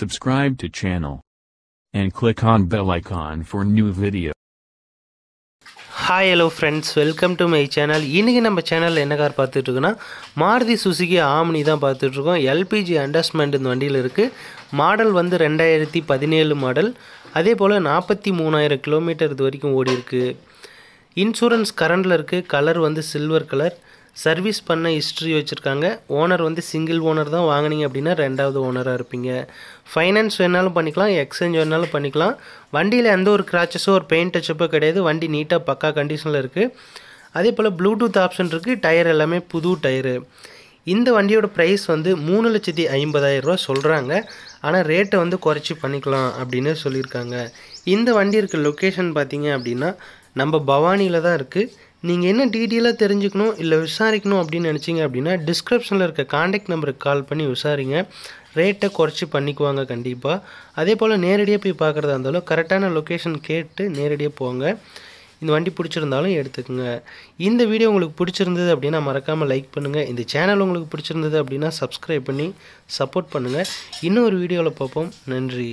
subscribe to channel. And click on bell icon for new video. Hi hello friends welcome to my channel இன்றைக்கி நம்ம சேனலில் என்ன car பார்த்துட்ருக்கோன்னா Maruti Suzuki Omni தான் பார்த்துட்ருக்கோம். எல்பிஜி அண்டர்ஸ்மெண்ட் இந்த வண்டியில் இருக்குது மாடல் வந்து ரெண்டாயிரத்தி பதினேழு மாடல் அதே போல் நாற்பத்தி மூணாயிரம் கிலோமீட்டர் இது வரைக்கும் ஓடி இருக்குது இன்சூரன்ஸ் கரண்டில் இருக்குது கலர் வந்து சில்வர் கலர் சர்வீஸ் பண்ண ஹிஸ்ட்ரி வச்சுருக்காங்க. ஓனர் வந்து சிங்கிள் ஓனர் தான் வாங்கினீங்க அப்படின்னா ரெண்டாவது ஓனராக இருப்பீங்க. ஃபைனான்ஸ் வேணாலும் பண்ணிக்கலாம். எக்ஸ்சேஞ்ச் வேணாலும் பண்ணிக்கலாம். வண்டியில் எந்த ஒரு கிராச்சஸோ ஒரு பெயிண்ட் டச்சப்போ கிடையாது. வண்டி நீட்டாக பக்கா கண்டிஷனில் இருக்குது அதே போல் ப்ளூடூத் ஆப்ஷன் இருக்குது டயர் எல்லாமே புது டயரு இந்த வண்டியோட ப்ரைஸ் வந்து மூணு லட்சத்தி ஐம்பதாயிரரூவா சொல்கிறாங்க ஆனால் ரேட்டை வந்து குறைச்சி பண்ணிக்கலாம் அப்படின்னு சொல்லியிருக்காங்க. இந்த வண்டி இருக்க லொக்கேஷன் பார்த்தீங்க அப்படின்னா நம்ம பவானியில் தான் இருக்குது நீங்கள் என்ன டீட்டெயிலாக தெரிஞ்சுக்கணும் இல்லை விசாரிக்கணும் அப்படின்னு நினச்சிங்க அப்படின்னா டிஸ்கிரிப்ஷனில் இருக்க காண்டாக்ட் நம்பருக்கு கால் பண்ணி விசாரிங்க. ரேட்டை குறைச்சி பண்ணிக்குவாங்க கண்டிப்பாக அதே போல் நேரடியாக போய் பார்க்குறதா இருந்தாலும் கரெக்டான லொக்கேஷன் கேட்டு நேரடியாக போங்க. இந்த வண்டி பிடிச்சிருந்தாலும் எடுத்துக்கோங்க. இந்த வீடியோ உங்களுக்கு பிடிச்சிருந்தது அப்படின்னா மறக்காமல் லைக் பண்ணுங்கள் இந்த சேனல் உங்களுக்கு பிடிச்சிருந்தது அப்படின்னா சப்ஸ்கிரைப் பண்ணி சப்போர்ட் பண்ணுங்கள் இன்னொரு வீடியோவில் பார்ப்போம். நன்றி.